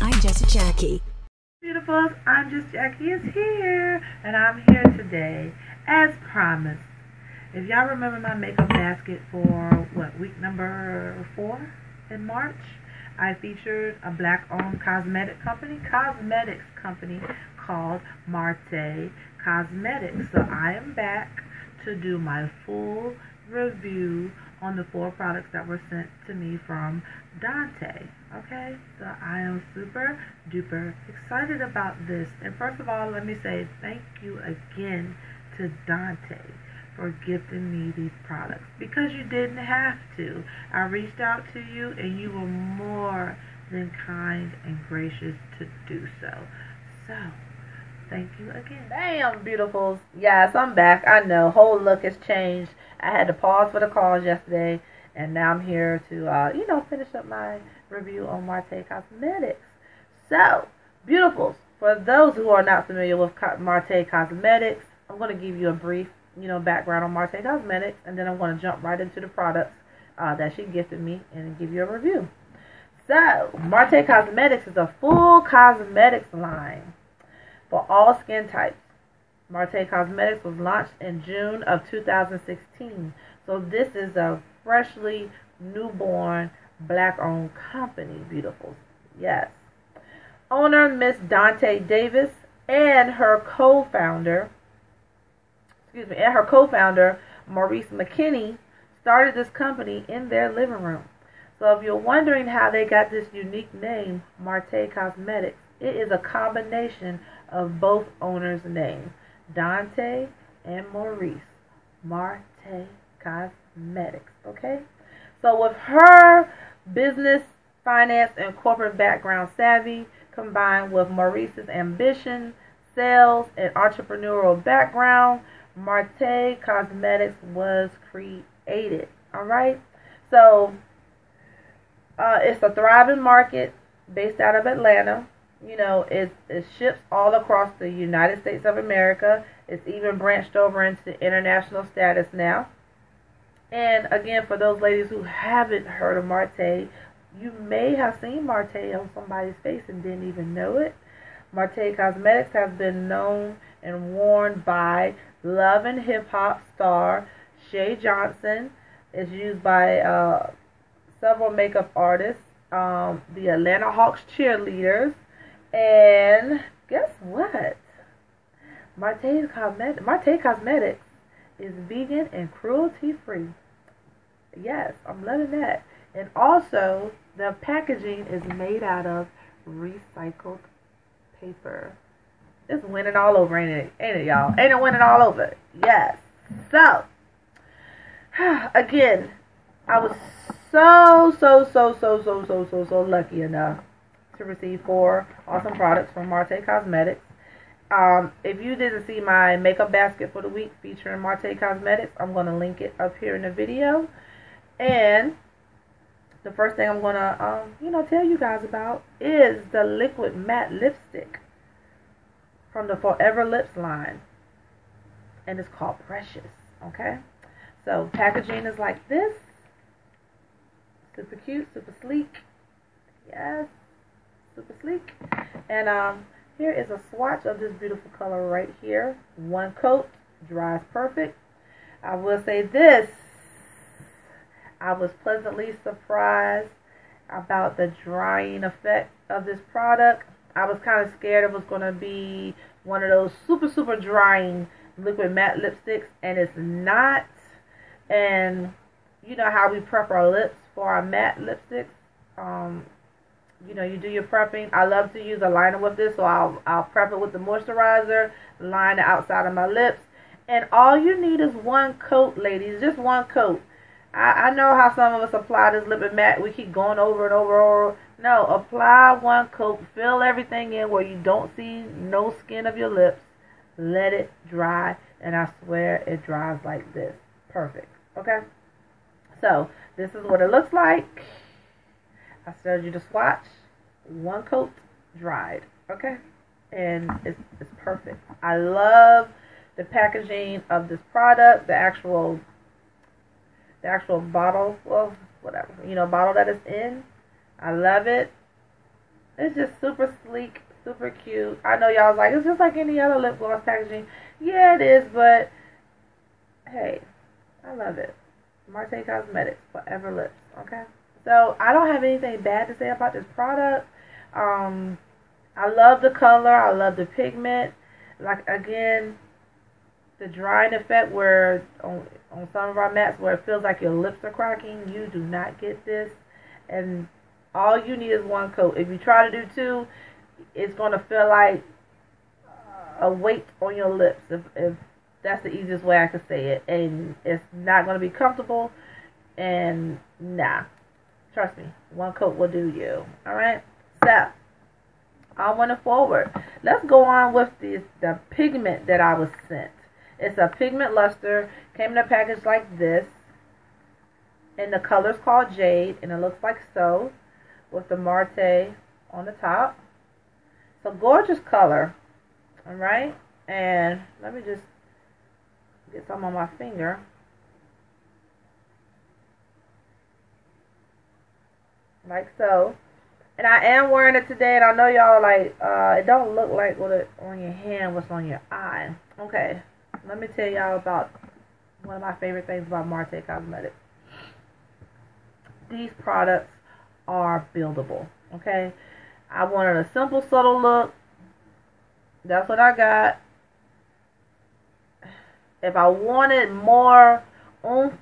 I'm just Jackie. Beautifuls, I'm just Jackie is here, and I'm here today, as promised. If y'all remember my makeup basket for what week number four in March, I featured a black-owned cosmetic company, cosmetics company called Maurte Cosmetics. So I am back to do my full review on the four products that were sent to me from Dante. Okay, so I am super duper excited about this. And first of all, let me say thank you again to Dante for gifting me these products because you didn't have to. I reached out to you and you were more than kind and gracious to do so. So, thank you again. Damn, beautifuls. Yes, I'm back. I know, whole look has changed. I had to pause for the calls yesterday and now I'm here to, uh, you know, finish up my review on Maurte Cosmetics. So, beautifuls, for those who are not familiar with Maurte Cosmetics, I'm going to give you a brief, you know, background on Maurte Cosmetics, and then I'm going to jump right into the products uh, that she gifted me and give you a review. So, Maurte Cosmetics is a full cosmetics line for all skin types. Maurte Cosmetics was launched in June of 2016. So this is a freshly newborn black owned company, beautiful. Yes. Owner Miss Dante Davis and her co founder, excuse me, and her co founder Maurice McKinney started this company in their living room. So if you're wondering how they got this unique name, Maurte Cosmetics, it is a combination of both owners' names, Dante and Maurice. Maurte Cosmetics, okay? So with her business, finance, and corporate background savvy, combined with Maurice's ambition, sales, and entrepreneurial background, Maurte Cosmetics was created. All right, so uh, it's a thriving market based out of Atlanta. You know, it, it ships all across the United States of America. It's even branched over into international status now. And again, for those ladies who haven't heard of Maurte, you may have seen Maurte on somebody's face and didn't even know it. Maurte Cosmetics has been known and worn by Love and Hip Hop star Shay Johnson. It's used by uh, several makeup artists, um, the Atlanta Hawks cheerleaders, and guess what? Maurte Cosmetics, is vegan and cruelty free. Yes, I'm loving that. And also, the packaging is made out of recycled paper. It's winning all over, ain't it? Ain't it, y'all? Ain't it winning all over? Yes. So, again, I was so, so, so, so, so, so, so, so lucky enough to receive four awesome products from Maurte Cosmetics. Um, if you didn't see my makeup basket for the week featuring Maurte Cosmetics, I'm going to link it up here in the video. And the first thing I'm going to, um, you know, tell you guys about is the liquid matte lipstick from the Forever Lips line. And it's called Precious, okay? So packaging is like this. Super cute, super sleek. Yes, super sleek. And um, here is a swatch of this beautiful color right here. One coat, dries perfect. I will say this. I was pleasantly surprised about the drying effect of this product. I was kind of scared it was going to be one of those super, super drying liquid matte lipsticks, and it's not. And you know how we prep our lips for our matte lipsticks. Um, you know, you do your prepping. I love to use a liner with this, so I'll I'll prep it with the moisturizer, line the outside of my lips, and all you need is one coat, ladies, just one coat. I, I know how some of us apply this lip and matte. We keep going over and over, and over No, apply one coat, fill everything in where you don't see no skin of your lips. Let it dry, and I swear it dries like this. Perfect. Okay? So, this is what it looks like. I showed you the swatch. One coat dried. Okay? And it's, it's perfect. I love the packaging of this product, the actual the actual bottle, well, whatever, you know, bottle that it's in. I love it. It's just super sleek, super cute. I know y'all like, it's just like any other lip gloss packaging. Yeah, it is, but hey, I love it. Maurte Cosmetics, Forever Lips, okay? So, I don't have anything bad to say about this product. Um, I love the color. I love the pigment. Like, again, the drying effect where on, on some of our mats where it feels like your lips are cracking, you do not get this. And all you need is one coat. If you try to do two, it's going to feel like a weight on your lips. If, if that's the easiest way I could say it. And it's not going to be comfortable. And nah, trust me, one coat will do you. All right. So I went forward. Let's go on with this the pigment that I was sent. It's a pigment luster. Came in a package like this. And the color's called Jade. And it looks like so. With the Maurte on the top. It's a gorgeous color. Alright. And let me just get some on my finger. Like so. And I am wearing it today, and I know y'all like, uh, it don't look like what it on your hand, what's on your eye. Okay, let me tell y'all about one of my favorite things about Maurte Cosmetics. These products are buildable. Okay, I wanted a simple, subtle look. That's what I got. If I wanted more oomph,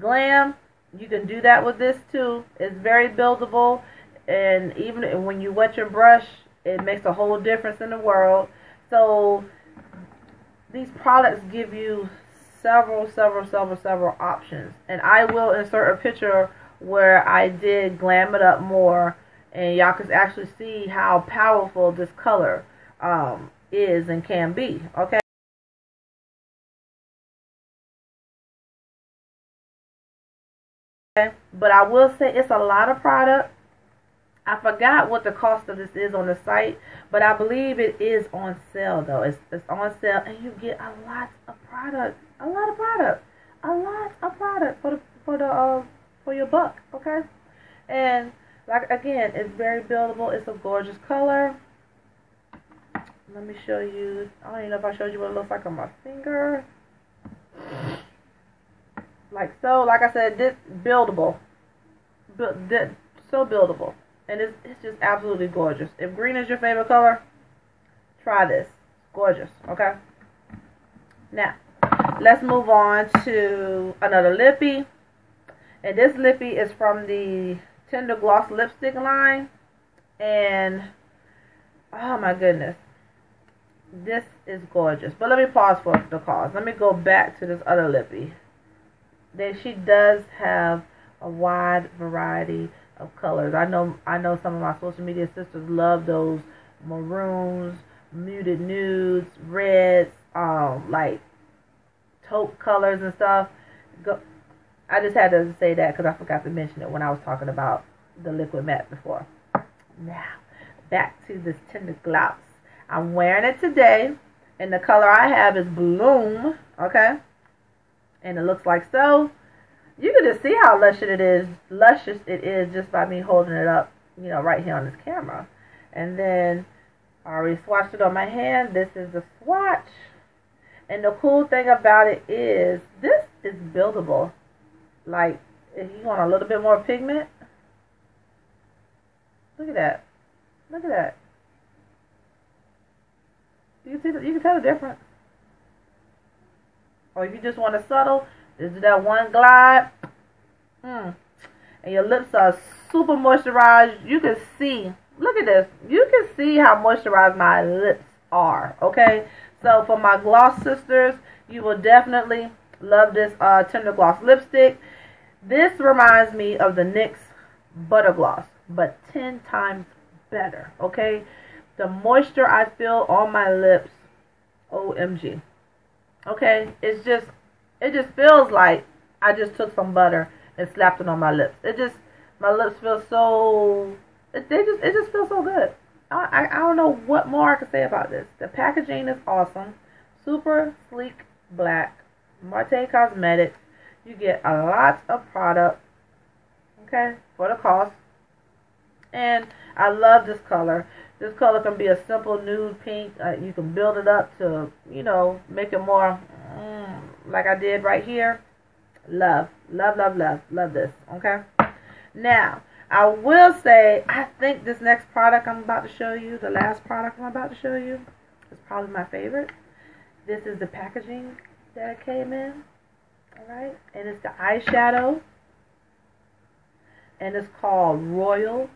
glam, you can do that with this too. It's very buildable, and even when you wet your brush, it makes a whole difference in the world. So these products give you several, several, several, several options. And I will insert a picture where I did glam it up more and y'all can actually see how powerful this color um, is and can be. Okay. But I will say it's a lot of product I forgot what the cost of this is on the site, but I believe it is on sale though. It's it's on sale and you get a lot of product, a lot of product, a lot of product for the for the uh, for your buck. Okay, and like again, it's very buildable. It's a gorgeous color. Let me show you. I don't even know if I showed you what it looks like on my finger. Like so, like I said, this buildable, Bu- so buildable and it's, it's just absolutely gorgeous. If green is your favorite color, try this. Gorgeous, okay? Now, let's move on to another lippy. And this lippy is from the Tender Gloss lipstick line. And, oh my goodness. This is gorgeous. But let me pause for the cause. Let me go back to this other lippy. That she does have a wide variety of colors. I know I know some of my social media sisters love those maroons, muted nudes, reds, um, like taupe colors and stuff. Go, I just had to say that because I forgot to mention it when I was talking about the liquid matte before. Now, back to this tender gloss. I'm wearing it today, and the color I have is Bloom, okay? And it looks like so you can just see how luscious it is, luscious it is just by me holding it up, you know, right here on this camera. And then I already swatched it on my hand. This is the swatch. And the cool thing about it is this is buildable. Like if you want a little bit more pigment, look at that. Look at that. You can see the, you can tell the difference. Or if you just want a subtle, this is that one glide. Mm. And your lips are super moisturized. You can see, look at this. You can see how moisturized my lips are. Okay. So for my gloss sisters, you will definitely love this uh, Tender Gloss lipstick. This reminds me of the NYX Butter Gloss. but 10 times better. Okay? The moisture I feel on my lips, OMG. Okay? It's just, it just feels like I just took some butter and slapped it on my lips. It just, my lips feel so, it, they just, it just feels so good. I, I, I don't know what more I can say about this. The packaging is awesome. Super sleek black. Maurte Cosmetics. You get a lot of product. Okay, for the cost. And I love this color. This color can be a simple nude pink. Uh, you can build it up to, you know, make it more mm, like I did right here. Love, love, love, love, love this. Okay. Now, I will say, I think this next product I'm about to show you, the last product I'm about to show you, is probably my favorite. This is the packaging that it came in. Alright? And it's the eyeshadow. And it's called Royal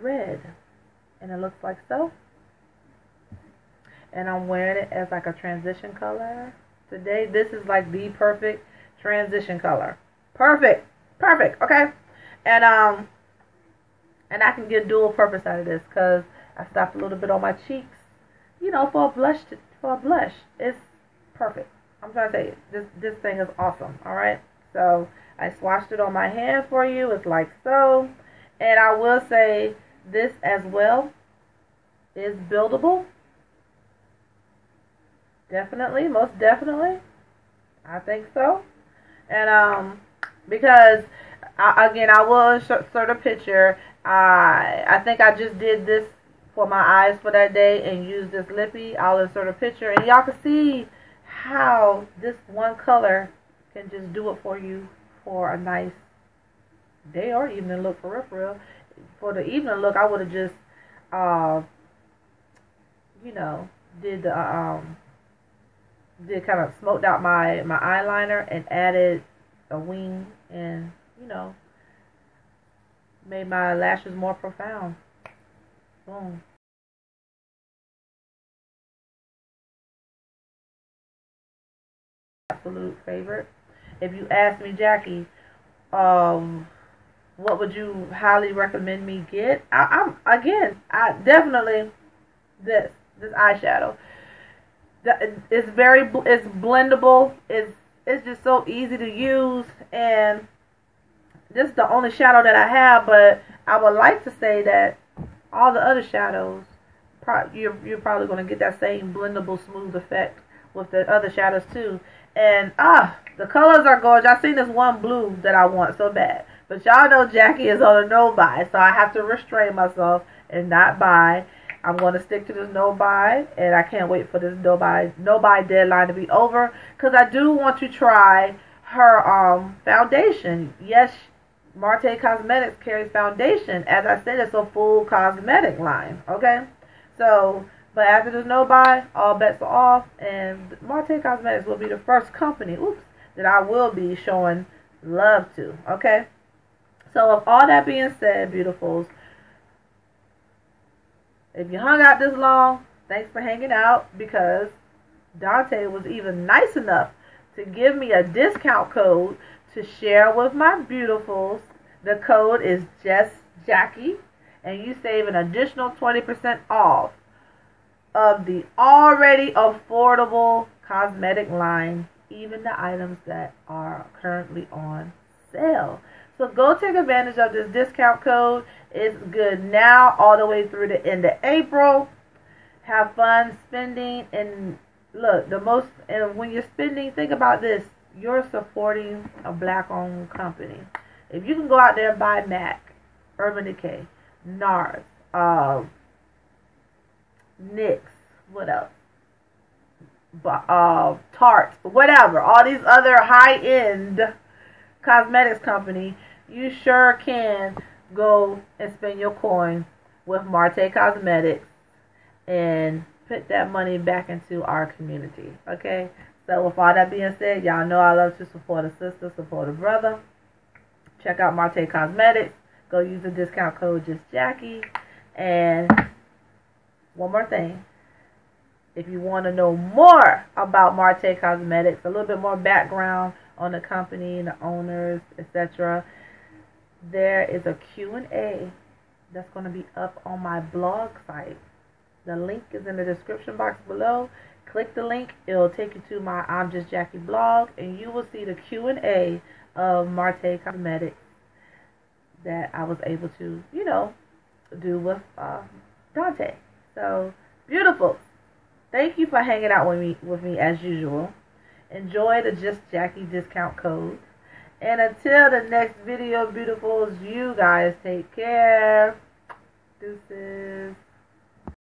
Red. And it looks like so. And I'm wearing it as like a transition color. Today, this is like the perfect transition color. Perfect. Perfect. Okay? And, um, and I can get dual purpose out of this because I stopped a little bit on my cheeks, you know, for a blush, to, for a blush. It's perfect. I'm trying to tell you, this this thing is awesome. All right, so I swatched it on my hand for you. It's like so, and I will say this as well is buildable. Definitely, most definitely, I think so, and um, because I, again, I will insert a picture. I I think I just did this for my eyes for that day and used this lippy. I'll insert a picture, and y'all can see how this one color can just do it for you for a nice day or evening look for real, for real. For the evening look, I would have just, uh, you know, did the um, did kind of smoked out my my eyeliner and added a wing and you know made my lashes more profound. Boom. absolute favorite. If you ask me, Jackie, um, what would you highly recommend me get? I, am again, I definitely this this eyeshadow. It's very it's blendable. It's it's just so easy to use, and this is the only shadow that I have. But I would like to say that all the other shadows, you're you're probably going to get that same blendable smooth effect with the other shadows too. And ah, the colors are gorgeous. I seen this one blue that I want so bad. But y'all know Jackie is on a no buy, so I have to restrain myself and not buy. I'm going to stick to this no buy, and I can't wait for this no buy no buy deadline to be over because I do want to try her um foundation. Yes, Maurte Cosmetics carries foundation. As I said, it's a full cosmetic line. Okay, so but after there's no buy, all bets are off, and Maurte Cosmetics will be the first company, oops, that I will be showing love to. Okay? So, with all that being said, beautifuls, if you hung out this long, thanks for hanging out because Dante was even nice enough to give me a discount code to share with my beautifuls. The code is just Jackie, and you save an additional 20% off of the already affordable cosmetic line, even the items that are currently on sale. So go take advantage of this discount code. It's good now all the way through the end of April. Have fun spending and look, the most and when you're spending, think about this. You're supporting a black owned company. If you can go out there and buy MAC, Urban Decay, NARS, uh, NYX, what else? Uh, Tarte, whatever. All these other high end cosmetics company, you sure can go and spend your coin with Maurte Cosmetics and put that money back into our community. Okay? So with all that being said, y'all know I love to support a sister, support a brother. Check out Maurte Cosmetics. Go use the discount code just Jackie. And one more thing. If you want to know more about Maurte Cosmetics, a little bit more background on the company, and the owners, etc., there is a Q&A that's going to be up on my blog site. The link is in the description box below. Click the link. It'll take you to my I'm Just Jackie blog, and you will see the Q&A of Maurte Cosmetics that I was able to, you know, do with uh, Dante. So, beautiful. Thank you for hanging out with me with me as usual. Enjoy the Just Jackie discount code. And until the next video, beautifuls, you guys take care. Deuces.